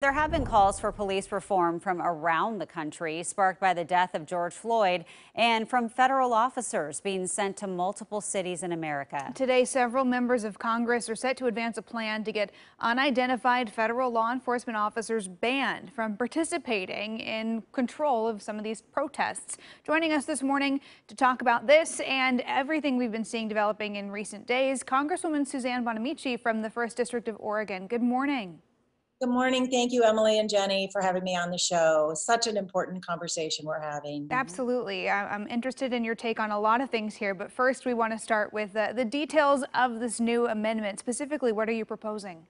There have been calls for police reform from around the country, sparked by the death of George Floyd, and from federal officers being sent to multiple cities in America. Today, several members of Congress are set to advance a plan to get unidentified federal law enforcement officers banned from participating in control of some of these protests. Joining us this morning to talk about this and everything we've been seeing developing in recent days, Congresswoman Suzanne Bonamici from the 1st District of Oregon. Good morning. Good morning. Thank you, Emily and Jenny, for having me on the show. Such an important conversation we're having. Absolutely. I'm interested in your take on a lot of things here, but first we want to start with uh, the details of this new amendment. Specifically, what are you proposing?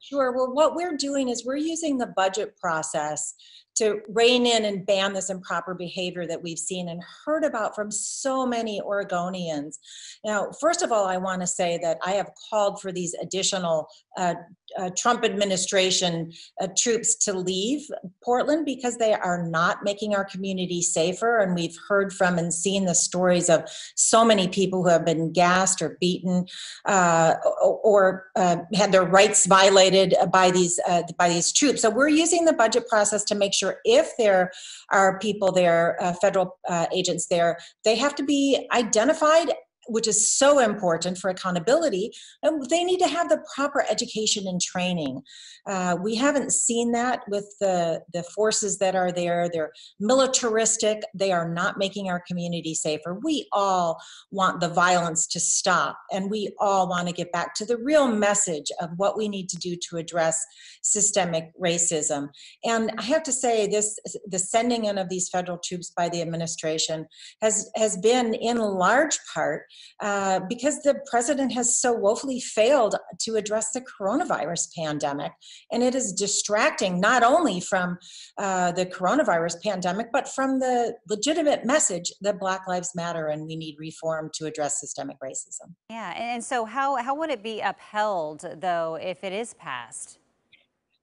Sure. Well, what we're doing is we're using the budget process to rein in and ban this improper behavior that we've seen and heard about from so many Oregonians. Now, first of all, I want to say that I have called for these additional uh, uh, Trump administration uh, troops to leave Portland because they are not making our community safer. And we've heard from and seen the stories of so many people who have been gassed or beaten uh, or uh, had their rights violated by these uh, by these troops. So we're using the budget process to make sure if there are people there, uh, federal uh, agents there, they have to be identified which is so important for accountability, and they need to have the proper education and training. Uh, we haven't seen that with the, the forces that are there. They're militaristic, they are not making our community safer. We all want the violence to stop, and we all want to get back to the real message of what we need to do to address systemic racism. And I have to say, this the sending in of these federal troops by the administration has, has been in large part uh, because the president has so woefully failed to address the coronavirus pandemic. And it is distracting not only from uh, the coronavirus pandemic, but from the legitimate message that Black Lives Matter and we need reform to address systemic racism. Yeah, and so how, how would it be upheld, though, if it is passed?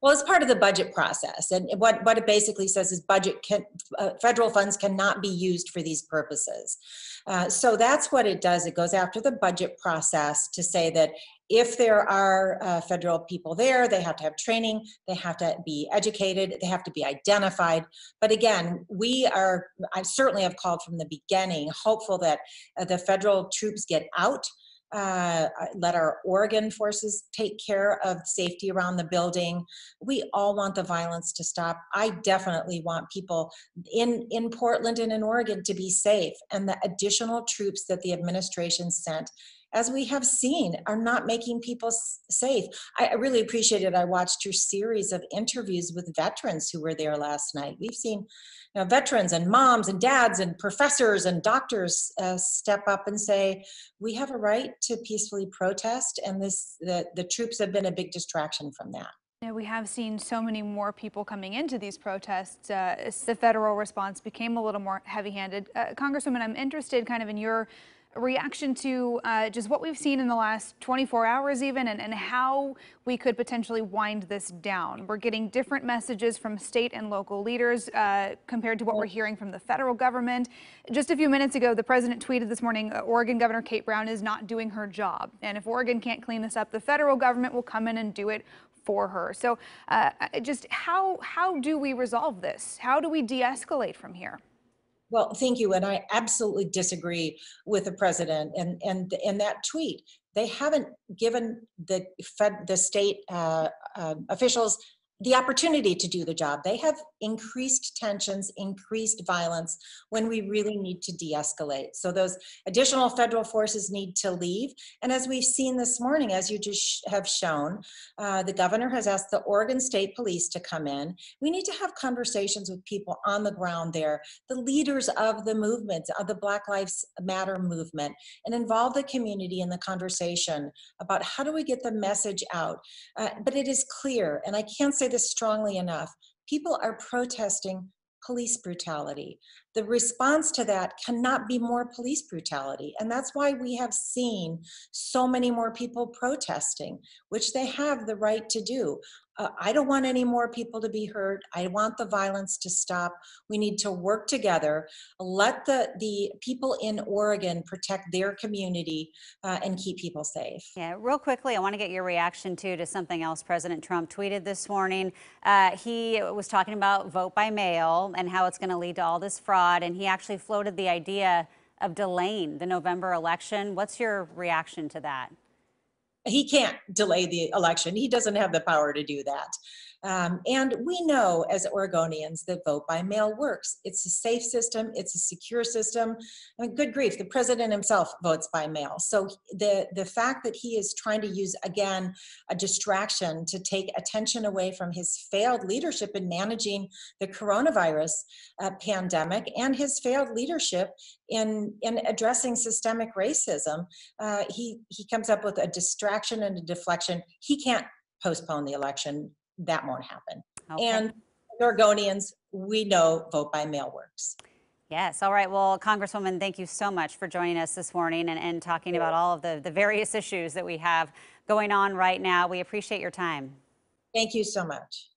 Well, it's part of the budget process. And what, what it basically says is budget can, uh, federal funds cannot be used for these purposes. Uh, so that's what it does. It goes after the budget process to say that if there are uh, federal people there, they have to have training, they have to be educated, they have to be identified. But again, we are, I certainly have called from the beginning, hopeful that uh, the federal troops get out uh, let our Oregon forces take care of safety around the building. We all want the violence to stop. I definitely want people in, in Portland and in Oregon to be safe. And the additional troops that the administration sent as we have seen, are not making people safe. I really appreciated. I watched your series of interviews with veterans who were there last night. We've seen you know, veterans and moms and dads and professors and doctors uh, step up and say, "We have a right to peacefully protest," and this the, the troops have been a big distraction from that. We have seen so many more people coming into these protests. Uh, the federal response became a little more heavy-handed. Uh, Congresswoman, I'm interested kind of in your reaction to uh, just what we've seen in the last 24 hours even and, and how we could potentially wind this down. We're getting different messages from state and local leaders uh, compared to what we're hearing from the federal government. Just a few minutes ago, the president tweeted this morning, uh, Oregon Governor Kate Brown is not doing her job. And if Oregon can't clean this up, the federal government will come in and do it for her. So uh, just how, how do we resolve this? How do we de-escalate from here? Well, thank you. And I absolutely disagree with the president and and and that tweet. They haven't given the Fed, the state uh, uh, officials the opportunity to do the job. They have increased tensions, increased violence when we really need to de escalate. So, those additional federal forces need to leave. And as we've seen this morning, as you just have shown, uh, the governor has asked the Oregon State Police to come in. We need to have conversations with people on the ground there, the leaders of the movement, of the Black Lives Matter movement, and involve the community in the conversation about how do we get the message out. Uh, but it is clear, and I can't say say this strongly enough. People are protesting police brutality. The response to that cannot be more police brutality. And that's why we have seen so many more people protesting, which they have the right to do. Uh, I don't want any more people to be hurt. I want the violence to stop. We need to work together. Let the, the people in Oregon protect their community uh, and keep people safe. Yeah, real quickly, I want to get your reaction too to something else President Trump tweeted this morning. Uh, he was talking about vote by mail and how it's going to lead to all this fraud, and he actually floated the idea of delaying the November election. What's your reaction to that? he can't delay the election. He doesn't have the power to do that. Um, and we know as Oregonians that vote by mail works. It's a safe system, it's a secure system. I mean, good grief, the president himself votes by mail. So the, the fact that he is trying to use, again, a distraction to take attention away from his failed leadership in managing the coronavirus uh, pandemic and his failed leadership in, in addressing systemic racism, uh, he, he comes up with a distraction and a deflection. He can't postpone the election that won't happen. Okay. And Oregonians, we know vote by mail works. Yes. All right. Well, Congresswoman, thank you so much for joining us this morning and, and talking about all of the, the various issues that we have going on right now. We appreciate your time. Thank you so much.